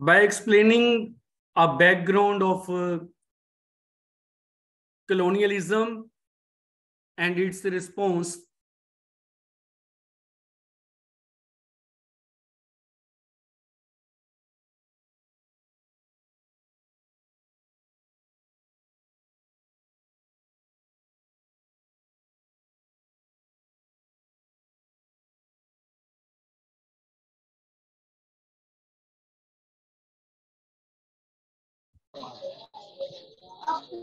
by explaining a background of uh, colonialism and its response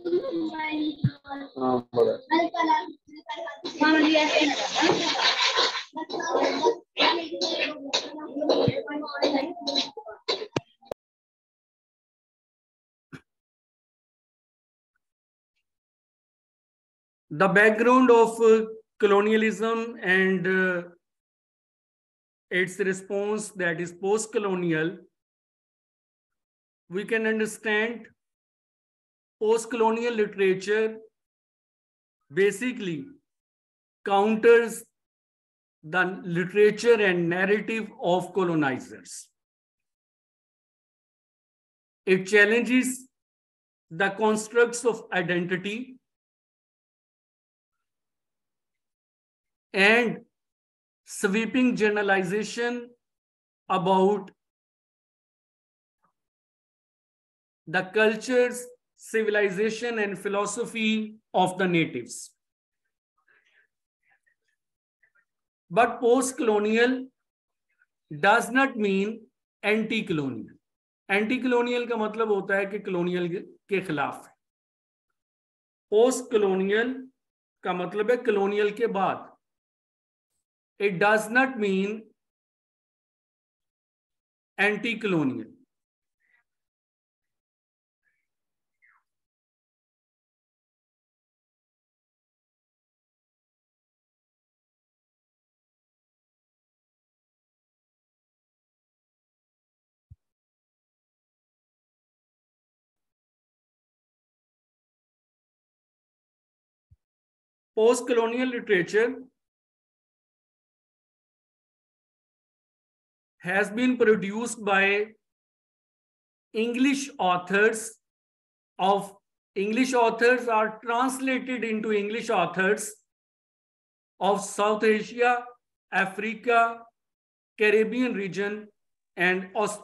the background of uh, colonialism and uh, its response that is post colonial we can understand post colonial literature basically counters the literature and narrative of colonizers. It challenges the constructs of identity and sweeping generalization about the cultures civilization and philosophy of the natives. But post colonial does not mean anti colonial. Anti colonial का मतलब होता है कि colonial के खिलाफ है post colonial का मतलब है कलोनियल के बाद it does not mean anti colonial post-colonial literature has been produced by English authors of English authors are translated into English authors of South Asia, Africa, Caribbean region, and Aust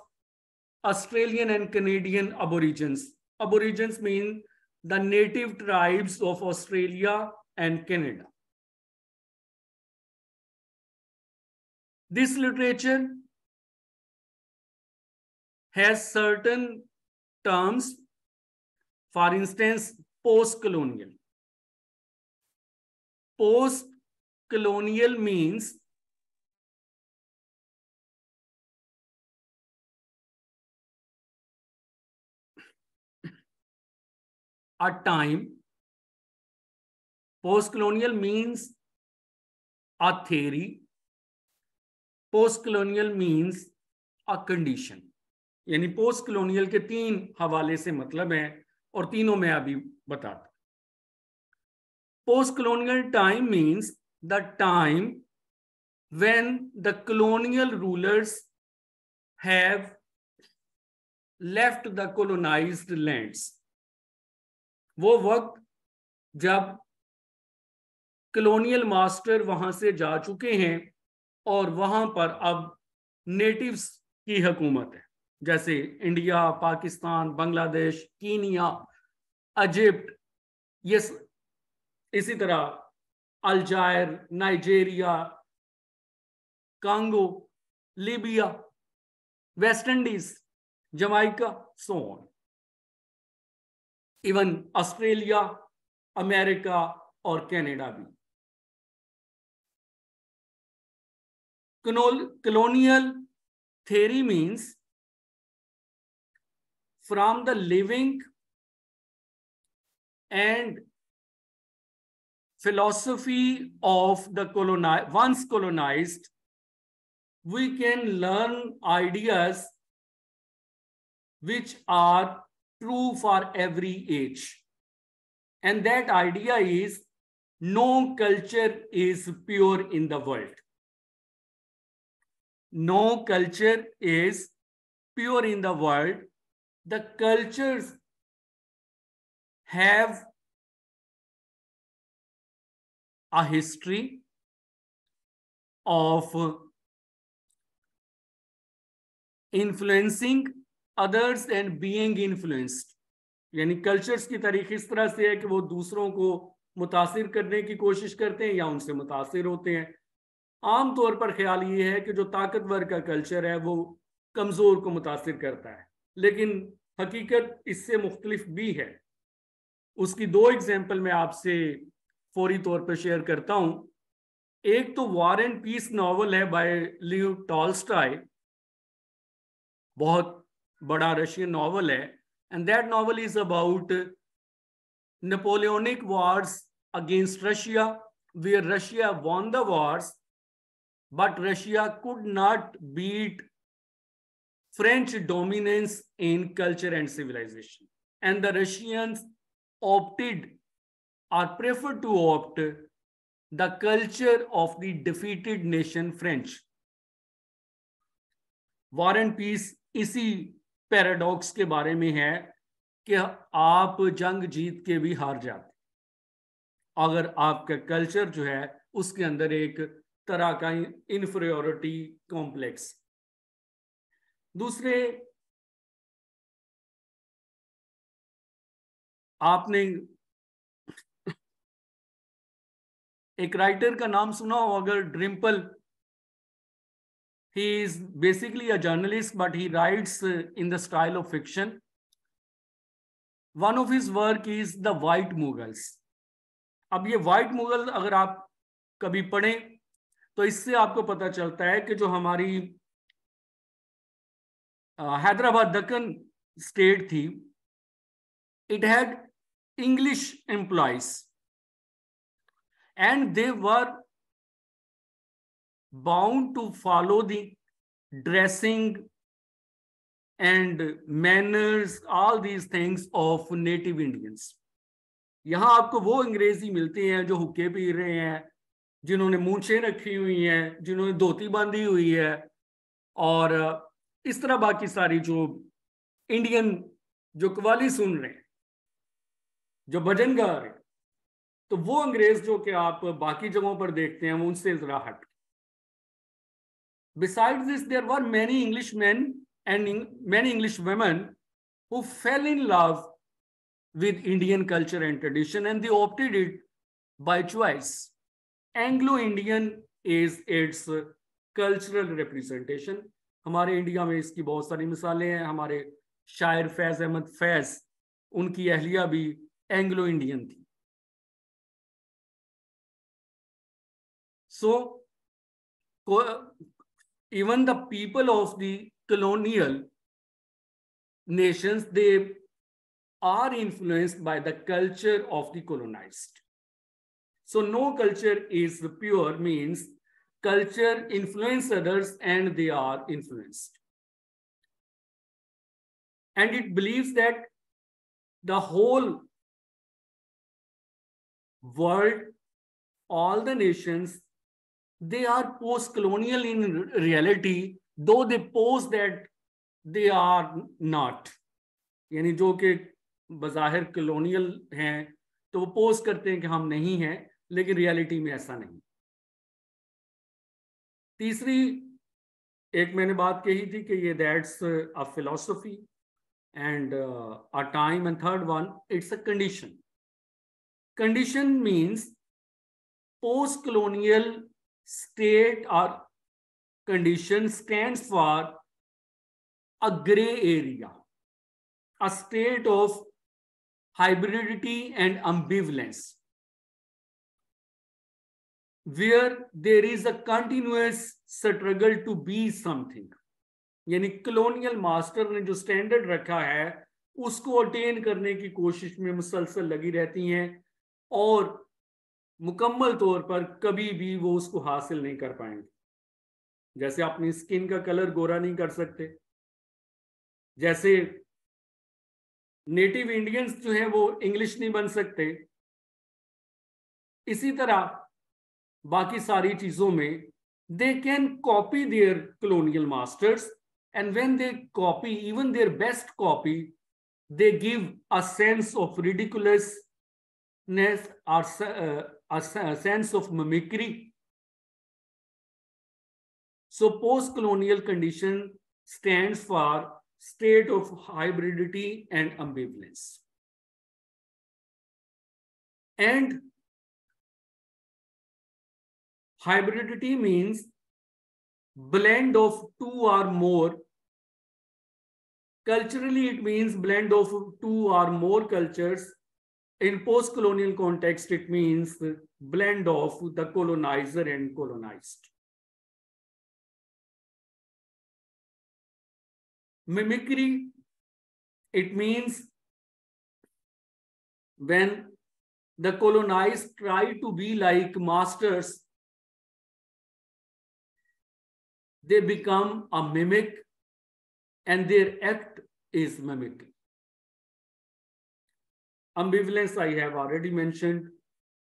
Australian and Canadian Aborigines. Aborigines mean the native tribes of Australia, and Canada. This literature has certain terms, for instance, post-colonial. Post-colonial means a time post colonial means a theory post colonial means a condition यानी post colonial के तीन हवाले से मतलब है और तीनों में अभी बताता post colonial time means the time when the colonial rulers have left the colonise land वो वक्त जब कलोनियल मास्टर वहां से जा चुके हैं और वहां पर अब नेटिव्स की हुकूमत है जैसे India Pakistan Bangladesh Kenya Egypt ये इसी तरह Algeria Nigeria Congo Libya West Indies Jamaica so even Australia America और कनाडा भी colonial theory means from the living and philosophy of the colonized once colonized we can learn ideas which are true for every age and that idea is no culture is pure in the world no culture is pure in the world. The cultures have a history of influencing others and being influenced यानी cultures की तारीख इस तरह से है कि वो दूसरों को मुतासिर करने की कोशिश करते हैं या उनसे मुतासिर होते हैं आम तौर पर ख्याल ये है कि जो ताकतवर का कल्चर है वो कमज़ोर को मुतासर करता है लेकिन हकीकत इससे मुख्तलिफ भी है उसकी दो एग्जाम्पल मैं आपसे फौरी तौर पर शेयर करता हूँ एक तो वार एंड पीस नावल है बाय लियो टॉल्स्टाय बहुत बड़ा रशियन नावल है and that novel is about Napoleonic wars against Russia where Russia won the wars but Russia could not beat French dominance in culture and civilization. And the Russians opted or preferred to opt the culture of the defeated nation French. War and peace इसी paradox के बारे में है कि आप जंग जीत के भी हार जाते अगर आपका कल्चर जो है उसके अंदर एक तरह का इनफ्रियोरिटी कॉम्प्लेक्स दूसरे आपने एक राइटर का नाम सुना हो अगर Dalrymple he is basically a journalist but he writes in the style of fiction one of his work is the white Mughals अब ये वाइट मुगल अगर आप कभी पढ़ें तो इससे आपको पता चलता है कि जो हमारी हैदराबाद दक्कन स्टेट थी it had English employees and they were bound to follow the dressing and manners all these things of native Indians यहां आपको वो अंग्रेजी मिलते हैं जो हुक्के पी रहे हैं जिन्होंने मूछे रखी हुई हैं जिन्होंने धोती बांधी हुई है और इस तरह बाकी सारी जो इंडियन जो कवाली सुन रहे हैं जो भजन गा रहे तो वो अंग्रेज जो कि आप बाकी जगहों पर देखते हैं उनसे जरा हट beside this there were many English man and many English women who fell in love with Indian culture and tradition and they opted it by choice Anglo Indian is it's cultural representation हमारे India में इसकी बहुत सारी मिसालें हैं हमारे शायर फैज अहमद फैज उनकी अहलिया भी एंग्लो इंडियन थी so even the people of the colonial nations they are influenced by the culture of the colonised So no culture is pure means culture influences others and they are influenced. And it believes that the whole world, all the nations, they are post-colonial in reality, though they pose that they are not. yani jo ke बाहर colonial hain to wo pose karte hain ki hum nahi hain लेकिन reality में ऐसा नहीं तीसरी एक मैंने बात कही थी कि ये that's a philosophy and a time and third one it's a condition condition means post colonial state और condition stand for a grey area a state of hybridity and ambivalence where there is a continuous struggle to be something यानी colonial master ने जो standard रखा है उसको attain करने की कोशिश में मुसलसल लगी रहती हैं और मुकम्मल तौर पर कभी भी वो उसको हासिल नहीं कर पाएंगे जैसे अपनी स्किन का कलर गोरा नहीं कर सकते जैसे नेटिव इंडियंस जो है वो इंग्लिश नहीं बन सकते इसी तरह बाकी सारी चीजों में they can copy their colonial masters And when they copy, even their best copy, they give a sense of ridiculousness or uh, a sense of mimicry. So post-colonial condition stands for state of hybridity and ambivalence. And Hybridity means blend of two or more. Culturally, it means blend of two or more cultures. In post-colonial context, it means blend of the colonizer and colonized. Mimicry, it means when the colonized try to be like masters they become a mimic and their act is mimicking. Ambivalence, I have already mentioned,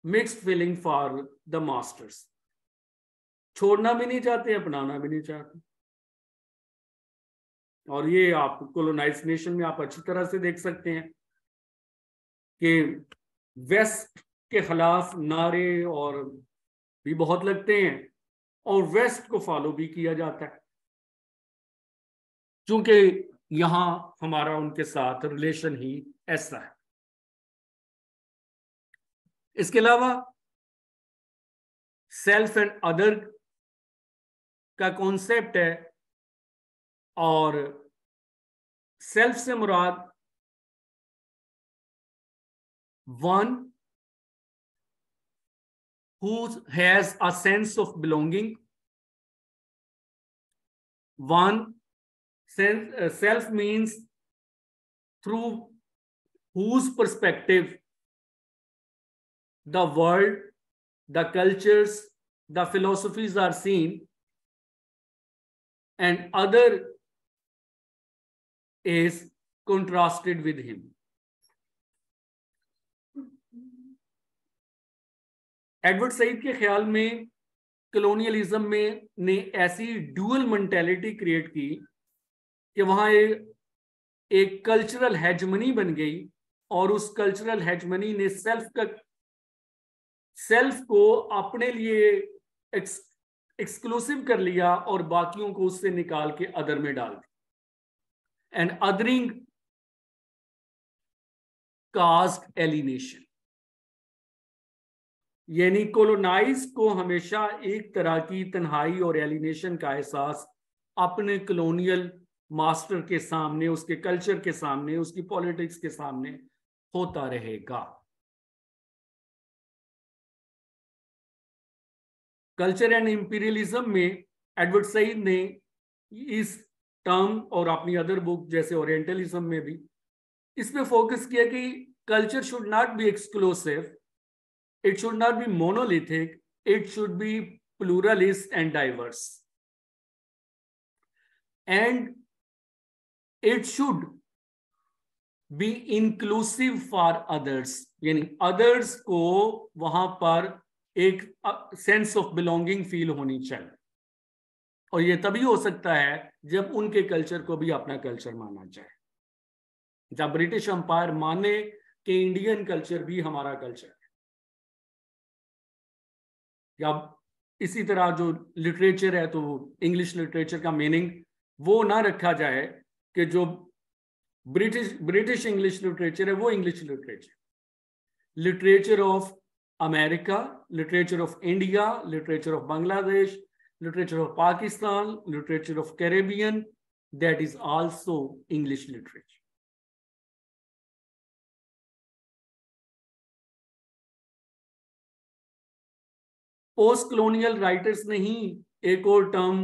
mixed feeling for the masters. छोड़ना भी नहीं चाहते अपनाना भी नहीं चाहते और ये आप नेशन में आप अच्छी तरह से देख सकते हैं कि वेस्ट के खिलाफ नारे और भी बहुत लगते हैं और वेस्ट को फॉलो भी किया जाता है चूंकि यहां हमारा उनके साथ रिलेशन ही ऐसा है इसके अलावा सेल्फ एंड अदर का कॉन्सेप्ट है और सेल्फ से मुराद one who has a sense of belonging. One, uh, self means through whose perspective the world, the cultures, the philosophies are seen, and other is contrasted with him. Edward Said के ख्याल में colonialism में ने ऐसी dual mentality create की कि वहाँ एक कल्चरल हैजमनी बन गई और उस कल्चरल हेजमनी ने सेल्फ का सेल्फ को अपने लिए एक्सक्लूसिव कर लिया और बाकियों को उससे निकाल के अदर में डाल दिया एंड अदरिंग कास्ट एलिनेशन यानी कोलोनाइज को हमेशा एक तरह की तन्हाई और एलिनेशन का एहसास अपने कलोनियल मास्टर के सामने उसके कल्चर के सामने उसकी पॉलिटिक्स के सामने होता रहेगा कल्चर एंड इंपीरियलिज्म में एडवर्ड सईद ने इस टर्म और अपनी अदर बुक जैसे ओरिएंटलिज्म में भी इस पे फोकस किया कि culture should not be exclusive It should not be monolithic. It should be pluralist and diverse. And it should be inclusive for others yani others ko wahan par ek sense of belonging feel honi chahiye और ये तभी हो सकता है जब उनके culture को भी अपना कल्चर माना जाए जब ब्रिटिश अंपायर माने कि इंडियन कल्चर भी हमारा कल्चर या इसी तरह जो लिटरेचर है तो इंग्लिश लिटरेचर का मीनिंग वो ना रखा जाए कि जो ब्रिटिश ब्रिटिश इंग्लिश लिटरेचर है वो English literature literature of America literature of India literature of Bangladesh literature of Pakistan literature of Caribbean that is also English literature post colonial writers ने ही एक और टर्म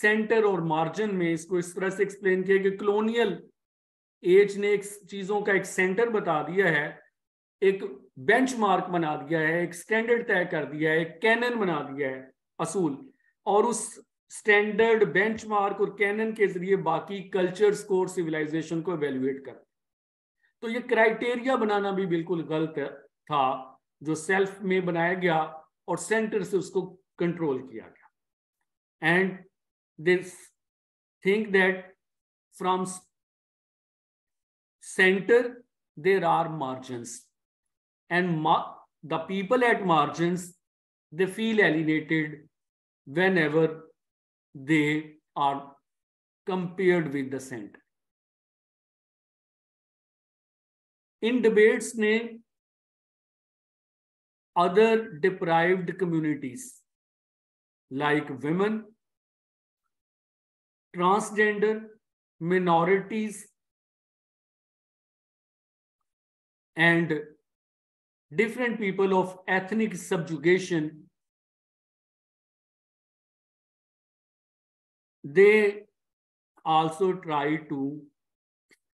सेंटर और margin में इसको इस तरह से एक्सप्लेन किया कि कलोनियल एज ने एक चीजों का एक सेंटर बता दिया है एक बेंचमार्क बना दिया है एक स्टैंडर्ड तय कर दिया है एक कैनन बना दिया है असूल और उस स्टैंडर्ड बेंचमार्क और कैनन के जरिए बाकी कल्चर्स को और सिविलाइजेशन को एवेल्युएट कर तो ये क्राइटेरिया बनाना भी बिल्कुल गलत था जो सेल्फ में बनाया गया और सेंटर से उसको कंट्रोल किया गया and this think that from centre there are margins and the people at margin they feel alienated whenever they are compared with the centre in debates ने other deprived communities like women, transgender, minorities, and different people of ethnic subjugation. They also try to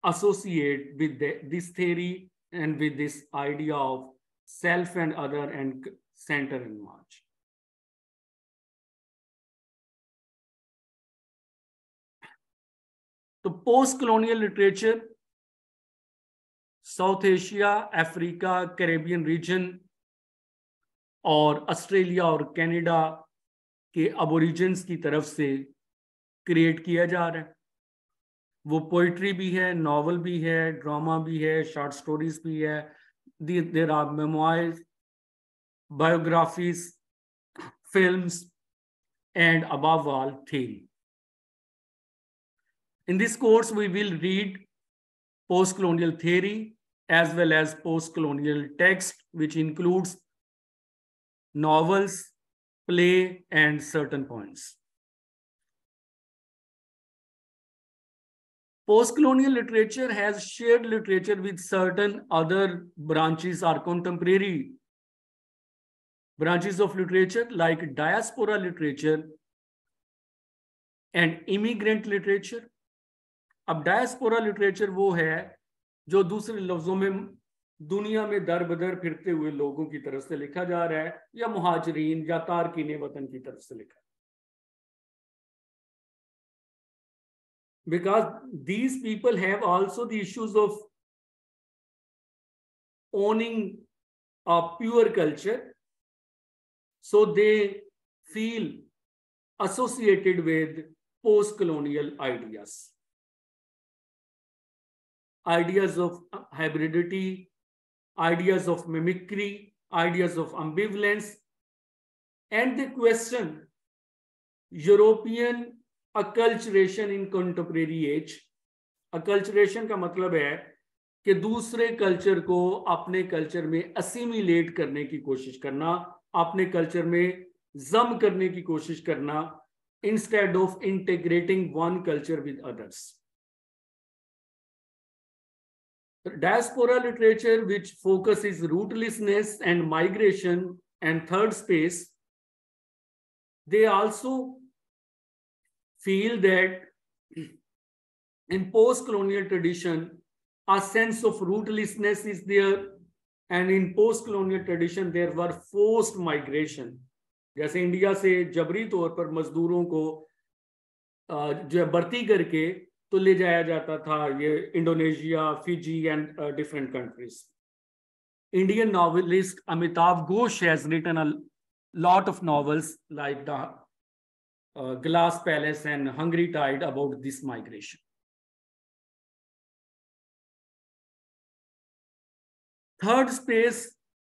associate with the, this theory and with this idea of self and other and center and margin. तो post colonial literature South Asia Africa Caribbean region और Australia और Canada के aborigines की तरफ से create किया जा रहा है वो पोइट्री भी है नॉवल भी है ड्रामा भी है शॉर्ट स्टोरीज भी है the, there are memoirs, biographies, films, and above all, theory. In this course, we will read post-colonial theory as well as post-colonial text, which includes novels, play, and certain points. Post-colonial literature has shared literature with certain other branches or contemporary branches of literature like diaspora literature and immigrant literature. अब diaspora literature वो है जो दूसरे लफ्जों में दुनिया में दर बदर फिरते हुए लोगों की तरफ से लिखा जा रहा है या मुहाजरीन या तारकिन वतन की तरफ से लिखा because these people have also the issues of owning a pure culture. So they feel associated with post-colonial ideas. Ideas of hybridity, ideas of mimicry, ideas of ambivalence, and the question European acculturation in contemporary age acculturation का मतलब है कि दूसरे culture को अपने culture में assimilate करने की कोशिश करना अपने कल्चर में जम करने की कोशिश करना instead of integrating one culture with others diaspora literature which focus is rootlessness and migration and third space they also feel that in post-colonial tradition, a sense of rootlessness is there. And in post-colonial tradition, there were forced migration. जैसे India से जबरी तौर पर मजदूरों को जो है भर्ती करके तो ले जाया जाता था ये Indonesia Fiji and different countries Indian novelist Amitav Ghosh has written a lot of novels like the uh, Glass Palace and Hungry Tide about this migration. Third space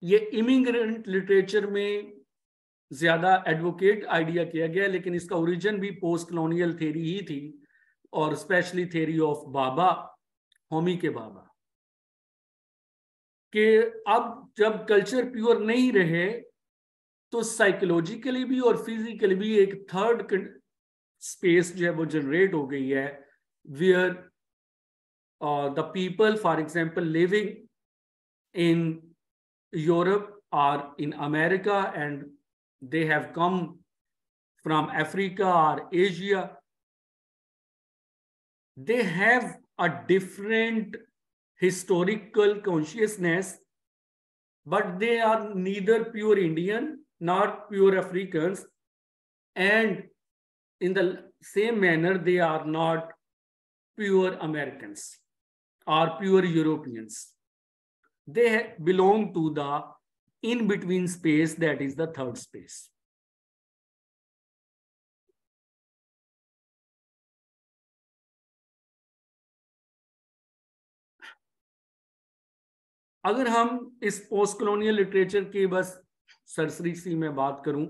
ये इमिग्रेंट लिटरेचर में ज्यादा एडवोकेट आइडिया किया गया लेकिन इसका origin भी post colonial theory ही थी और specially theory of Bhabha Homi के बाबा के अब जब कल्चर प्योर नहीं रहे तो साइकोलॉजिकली भी और फिजिकली भी एक थर्ड स्पेस जो है वो जनरेट हो गई है where the people for example living in Europe or in America and they have come from Africa और Asia they have a different historical consciousness but they are neither pure Indian not pure Africans. And in the same manner, they are not pure Americans or pure Europeans. They belong to the in between space that is the third space. अगर हम इस post colonial literature के बस सरसरी सी मैं बात करूं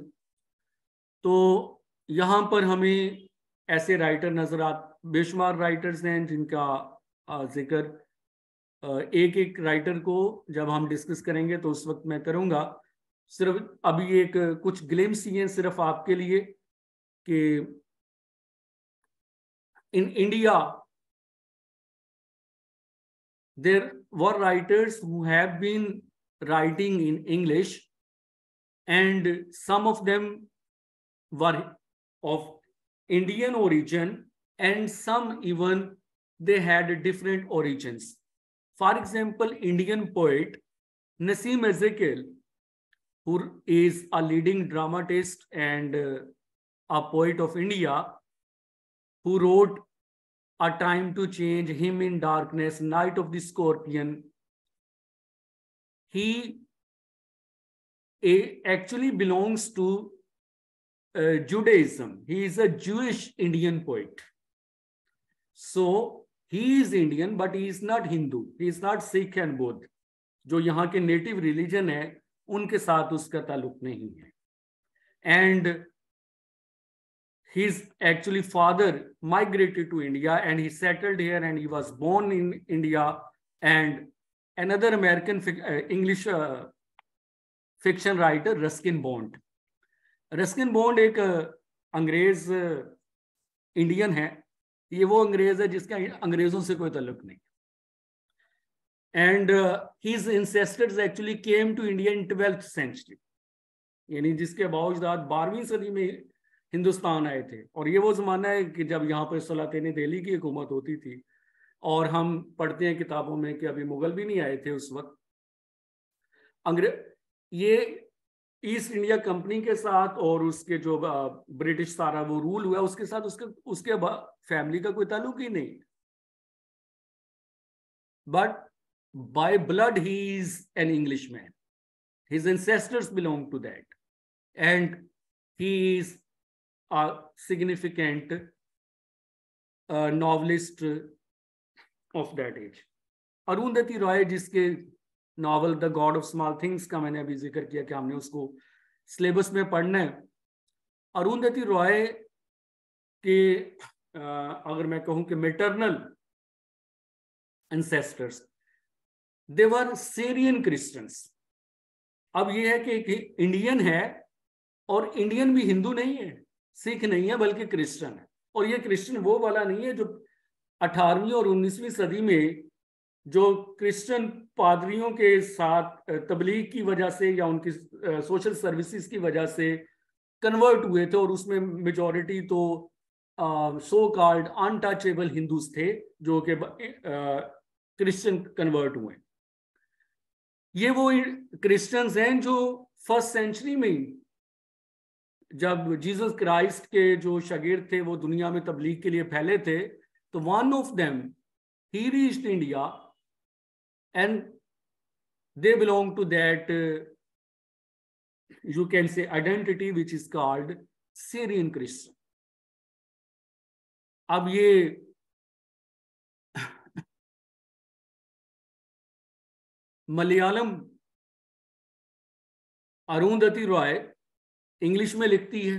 तो यहाँ पर हमें ऐसे राइटर नज़र आ बेशुमार राइटर्स हैं जिनका जिक्र एक एक राइटर को जब हम डिस्कस करेंगे तो उस वक्त मैं करूँगा सिर्फ अभी एक कुछ ग्लिम्स ही हैं सिर्फ आपके लिए कि in India there were writers who have been writing in English and some of them were of Indian origin and some even they had different origins. For example, Indian poet Nasim Ezekiel, who is a leading dramatist and uh, a poet of India, who wrote A Time to Change, Him in Darkness, Night of the Scorpion. He actually belongs to uh, Judaism. He is a Jewish Indian poet. So he is Indian, but he is not Hindu. He is not Sikh and Bodh. जो यहाँ के native religion है उनके साथ उसका ताल्लुक नहीं है and his actually father migrated to india and he settled here and he was born in india and another american uh, english uh, fiction writer Ruskin Bond Ruskin Bond एक uh, अंग्रेज Indian uh, है ये वो अंग्रेज है जिसका अंग्रेजों से कोई तल्लुक नहीं and his ancestors actually came to India in twelfth century यानी जिसके बावजूद बारहवीं सदी में हिंदुस्तान आए थे और ये वो ज़माना है कि जब यहाँ पर सलातिन दिल्ली की हुकूमत होती थी और हम पढ़ते हैं किताबों में कि अभी मुगल भी नहीं आए थे उस वक्त अंग्रेज ये ईस्ट इंडिया कंपनी के साथ और उसके जो ब्रिटिश सारा वो रूल हुआ उसके साथ उसके उसके फैमिली का कोई ताल्लुक ही नहीं but by blood he is an English man his ancestors belong to that and he is a significant novelist of that age Arundhati Roy जिसके novel the God of Small Things का मैंने अभी जिक्र किया कि हमने उसको सिलेबस में पढ़ना है अरुंधति रॉय के अगर मैं कहूं कि maternal ancestors they were Syrian Christians अब ये है कि एक इंडियन है और इंडियन भी हिंदू नहीं है सिख नहीं है बल्कि क्रिश्चियन है और ये क्रिश्चियन वो वाला नहीं है जो 18वीं और उन्नीसवीं सदी में जो क्रिश्चियन पादरियों के साथ तबलीग की वजह से या उनकी सोशल सर्विसेज की वजह से कन्वर्ट हुए थे और उसमें मेजॉरिटी तो सो कॉल्ड अनटचेबल हिंदूज थे जो कि क्रिश्चियन कन्वर्ट हुए ये वो क्रिश्चियंस हैं जो फर्स्ट सेंचुरी में जब जीसस क्राइस्ट के जो शगीर थे वो दुनिया में तबलीग के लिए फैले थे तो one of them he reached India and they belong to that uh, you can say identity which is called syrian christian ab ye Malayalam Arundhati Roy English में लिखती है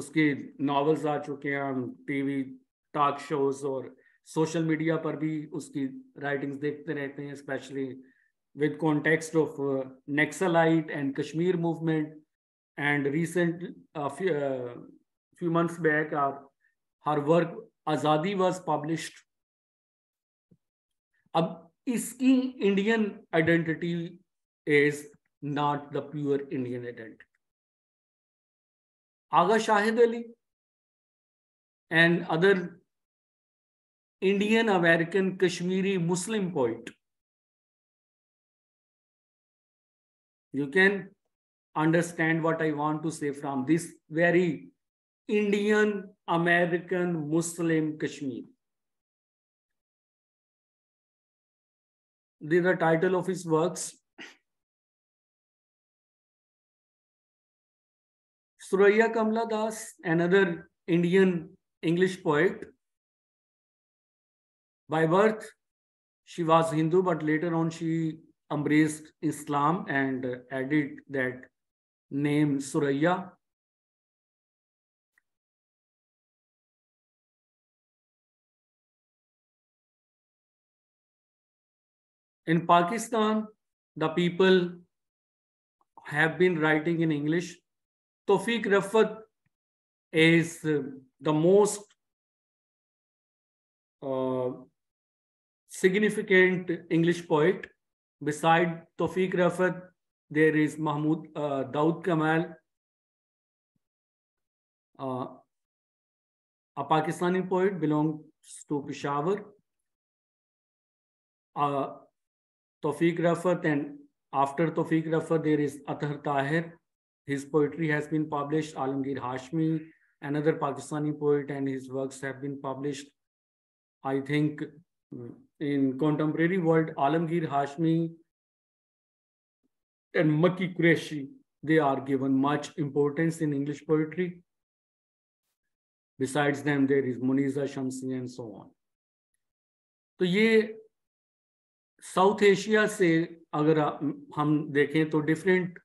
उसके नॉवेल्स आ चुके हैं टीवी टॉक शोज और social media पर भी उसकी राइटिंग्स देखते रहते हैं specially with context of Naxalite and Kashmir movement and recent few months back or her work Azadi was publish अब इसकी Indian identity is not the pure Indian identity Agha Shahid Ali and other Indian American Kashmiri Muslim poet. You can understand what I want to say from this very Indian American Muslim Kashmir. The title of his works Suraya Kamla Das, another Indian English poet, by birth, she was Hindu, but later on she embraced Islam and added that name Suraya. In Pakistan, the people have been writing in English. Tawfiq Rafat is the most uh, significant English poet. Beside Tawfiq Rafat, there is Mahmoud uh, Daud Kamal, uh, a Pakistani poet belongs to Peshawar. Uh, Tawfiq Rafat and after Tawfiq Rafat, there is Athar Tahir. His poetry has been published. Alamgir Hashmi, another Pakistani poet, and his works have been published. I think in contemporary world, Alamgir Hashmi and makki Qureshi, they are given much importance in English poetry. Besides them, there is Muniza Shamsi and so on. to ye South Asia से अगर हम देखें तो different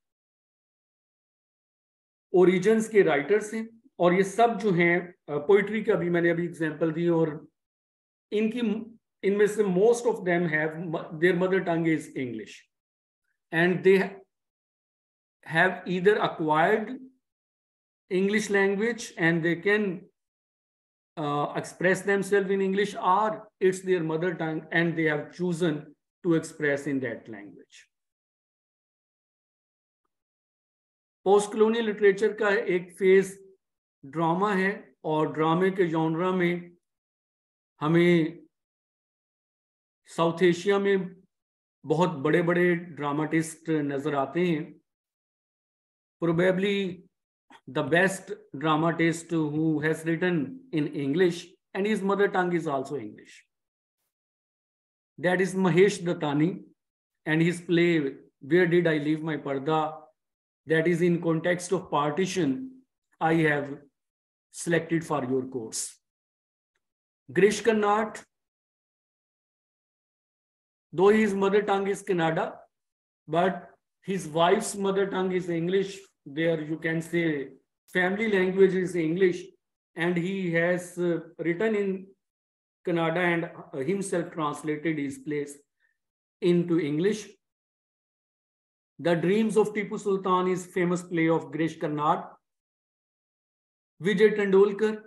origins के writers हैं और ये सब जो हैं पोइट्री का भी मैंने अभी एग्जांपल दी और इनकी इनमें से most of them have their mother tongue is English and they have either acquired english language and they can uh, express themselves in english or it's their mother tongue and they have chosen to express in that language. Post colonial literature का एक phase drama है और ड्रामे के genre में हमें South Asia में बहुत बड़े बड़े ड्रामाटिस्ट नजर आते हैं probably the best dramatist whose written in English and is mother tongue is also English that is Mahesh Dattani and his play where did I leave my purdah that is in context of partition I have selected for your course Girish Karnad though his mother tongue is Kannada, but his wife's mother tongue is English. There you can say family language is English, and he has uh, written in Kannada and uh, himself translated his plays into English. The Dreams of Tipu Sultan is famous play of Gresh Karnad. Vijay Tendulkar,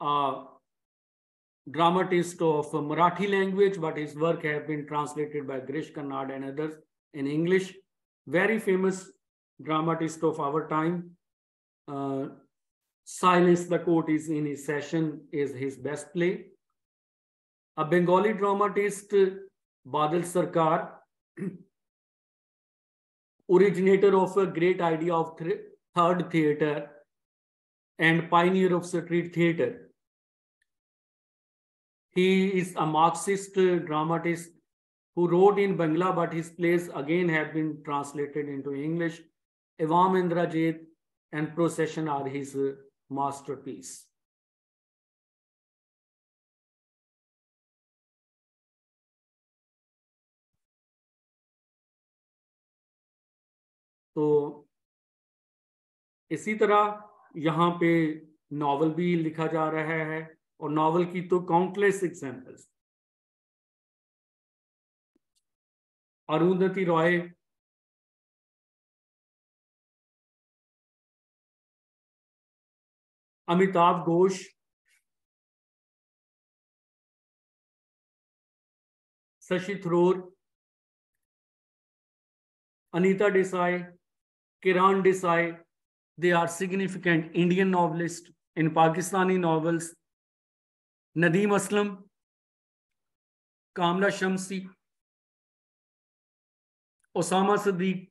uh, dramatist of Marathi language, but his work have been translated by Grish Kannad and others in English. Very famous dramatist of our time. Uh, Silence the Court is in his session is his best play. A Bengali dramatist, Badal Sarkar, originator of a great idea of th third theater and pioneer of street theater He is a Marxist dramatist who wrote in Bangla, but his plays again have been translated into English. Evam Indrajit and Procession are his masterpiece. तो इसी तरह यहाँ पे novel भी लिखा जा रहा है और नॉवल की तो countless examples Arundhati Roy Amitav Ghosh Shashi Tharoor Anita Desai Kiran Desai they are significant Indian novelist in Pakistani novels Nadeem Aslam, Kamla Shamsi, Osama Siddiq,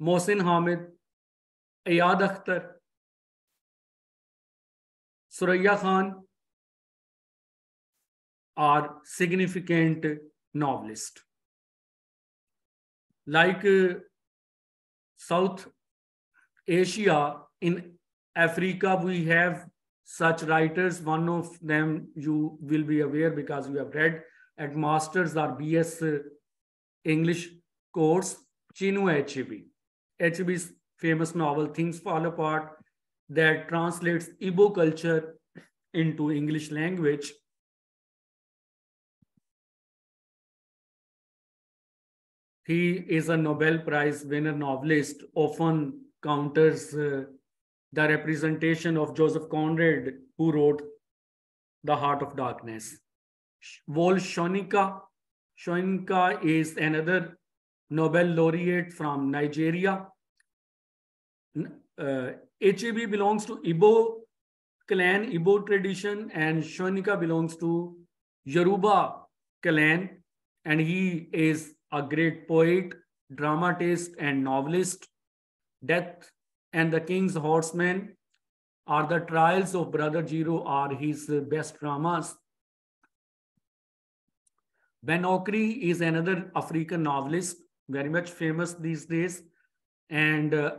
Mohsin Hamid, Ayad Akhtar, Suraya Khan are significant novelists. Like South Asia in Africa, we have such writers. One of them you will be aware because you have read at master's or BS English course, Chinu Achebe. Achebe's famous novel, Things Fall Apart, that translates Igbo culture into English language. He is a Nobel Prize winner novelist, often counters uh, the representation of Joseph Conrad, who wrote The Heart of Darkness. Volshonika. Shonika is another Nobel laureate from Nigeria. Uh, HEB belongs to Ibo clan, Ibo tradition, and Shonika belongs to Yoruba clan. And he is a great poet, dramatist, and novelist. Death and the king's horsemen are the trials of brother Jiro are his best dramas. Ben Okri is another African novelist, very much famous these days. And uh,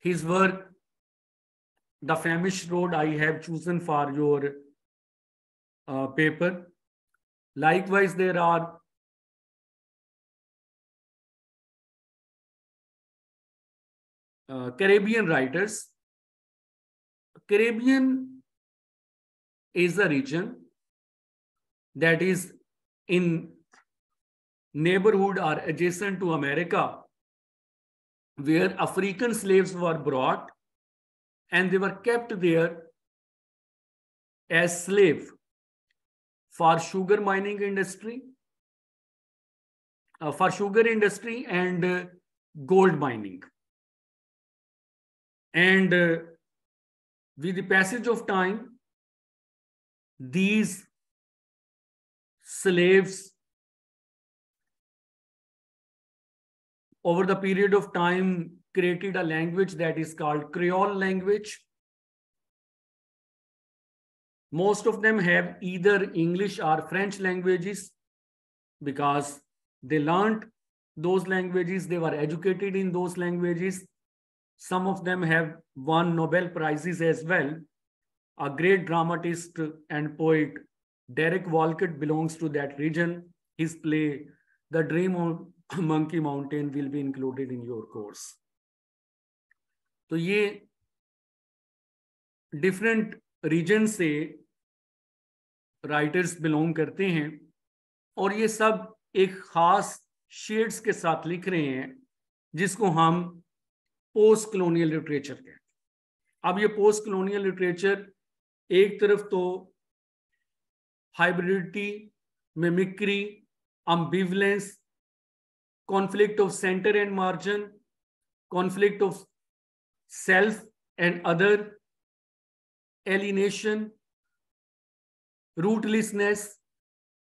his work, The Famished Road, I have chosen for your uh, paper. Likewise, there are Uh, Caribbean writers. Caribbean is a region that is in neighborhood or adjacent to America where African slaves were brought and they were kept there as slave for sugar mining industry, uh, for sugar industry and uh, gold mining. And uh, with the passage of time, these slaves over the period of time created a language that is called Creole language. Most of them have either English or French languages because they learned those languages, they were educated in those languages, Some of them have won Nobel Prizes as well. A great dramatist and poet, Derek Walcott, belongs to that region. His play, The Dream of Monkey Mountain, will be included in your course. तो ye different region se writers belong करते हैं और ये सब एक खास shades के साथ लिख रहे हैं जिसको हम पोस्ट कलोनियल लिटरेचर के अब ये पोस्ट कलोनियल लिटरेचर एक तरफ तो hybridity mimicry ambivalence conflict of centre and margin conflict of self and other alienation rootlessness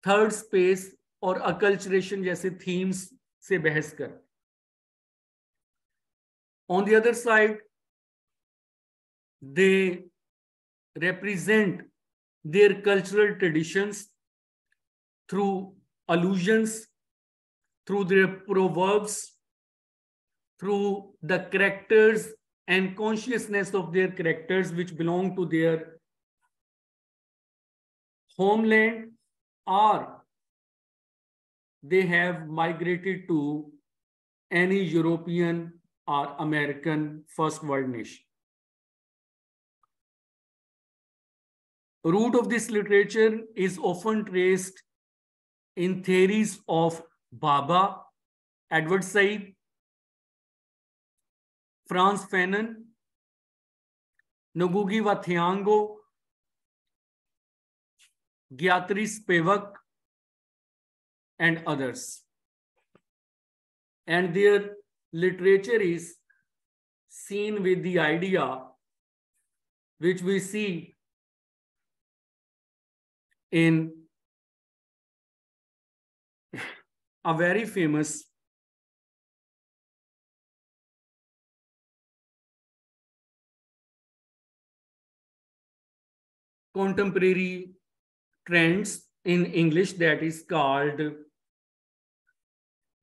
third space और अकल्चरेशन जैसे थीम्स से बहस कर On the other side, they represent their cultural traditions through allusions, through their proverbs, through the characters and consciousness of their characters which belong to their homeland or they have migrated to any European are American first world nation. Root of this literature is often traced in theories of Baba, Edward Said, Franz Fanon, Nogugi Wathiango, Gyatri Spivak, and others. And their literature is seen with the idea which we see in a very famous contemporary trends in English that is called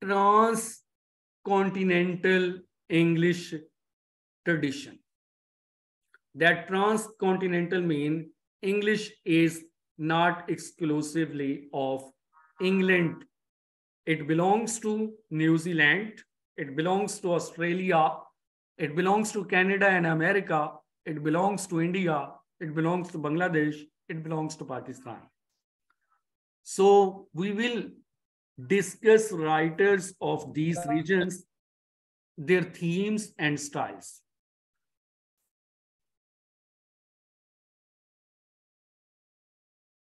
trans Continental English tradition. That transcontinental mean English is not exclusively of England. It belongs to New Zealand. It belongs to Australia. It belongs to Canada and America. It belongs to India. It belongs to Bangladesh. It belongs to Pakistan. So we will discuss writers of these regions, their themes and styles.